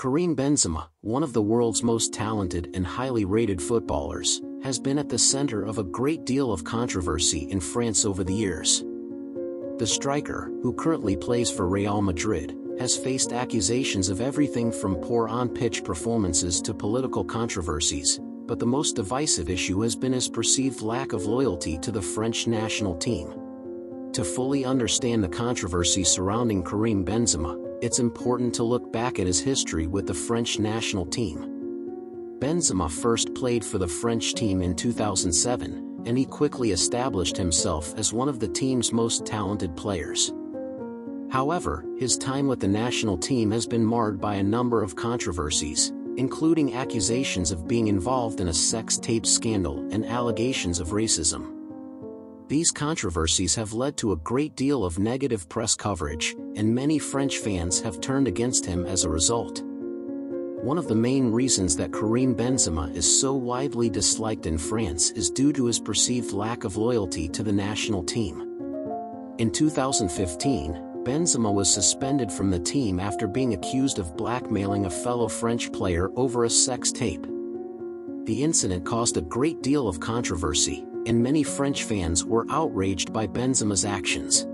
Karim Benzema, one of the world's most talented and highly rated footballers, has been at the center of a great deal of controversy in France over the years. The striker, who currently plays for Real Madrid, has faced accusations of everything from poor on-pitch performances to political controversies, but the most divisive issue has been his perceived lack of loyalty to the French national team. To fully understand the controversy surrounding Karim Benzema, it's important to look back at his history with the French national team. Benzema first played for the French team in 2007, and he quickly established himself as one of the team's most talented players. However, his time with the national team has been marred by a number of controversies, including accusations of being involved in a sex tape scandal and allegations of racism. These controversies have led to a great deal of negative press coverage, and many French fans have turned against him as a result. One of the main reasons that Karim Benzema is so widely disliked in France is due to his perceived lack of loyalty to the national team. In 2015, Benzema was suspended from the team after being accused of blackmailing a fellow French player over a sex tape. The incident caused a great deal of controversy, and many French fans were outraged by Benzema's actions.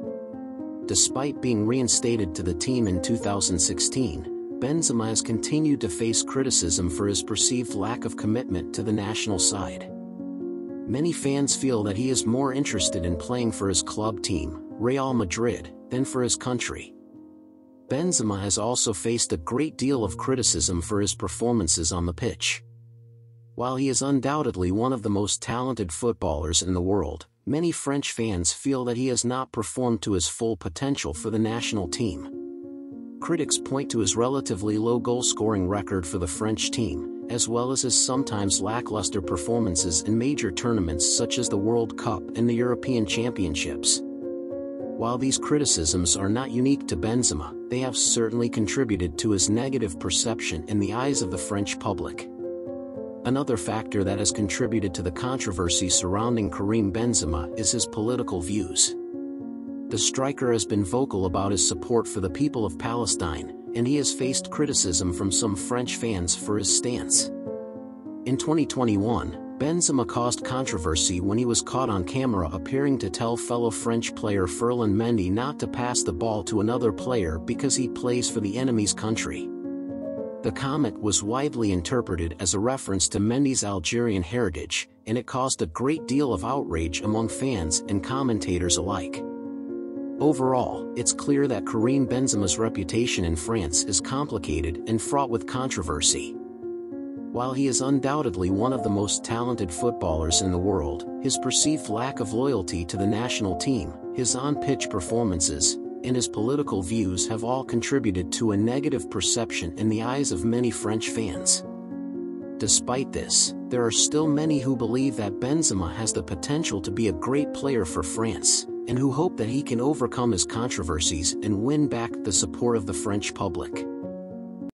Despite being reinstated to the team in 2016, Benzema has continued to face criticism for his perceived lack of commitment to the national side. Many fans feel that he is more interested in playing for his club team, Real Madrid, than for his country. Benzema has also faced a great deal of criticism for his performances on the pitch. While he is undoubtedly one of the most talented footballers in the world, many French fans feel that he has not performed to his full potential for the national team. Critics point to his relatively low goal-scoring record for the French team, as well as his sometimes lackluster performances in major tournaments such as the World Cup and the European Championships. While these criticisms are not unique to Benzema, they have certainly contributed to his negative perception in the eyes of the French public. Another factor that has contributed to the controversy surrounding Karim Benzema is his political views. The striker has been vocal about his support for the people of Palestine, and he has faced criticism from some French fans for his stance. In 2021, Benzema caused controversy when he was caught on camera appearing to tell fellow French player Ferland Mendy not to pass the ball to another player because he plays for the enemy's country. The comment was widely interpreted as a reference to Mendy's Algerian heritage, and it caused a great deal of outrage among fans and commentators alike. Overall, it's clear that Karim Benzema's reputation in France is complicated and fraught with controversy. While he is undoubtedly one of the most talented footballers in the world, his perceived lack of loyalty to the national team, his on-pitch performances, and his political views have all contributed to a negative perception in the eyes of many French fans. Despite this, there are still many who believe that Benzema has the potential to be a great player for France, and who hope that he can overcome his controversies and win back the support of the French public.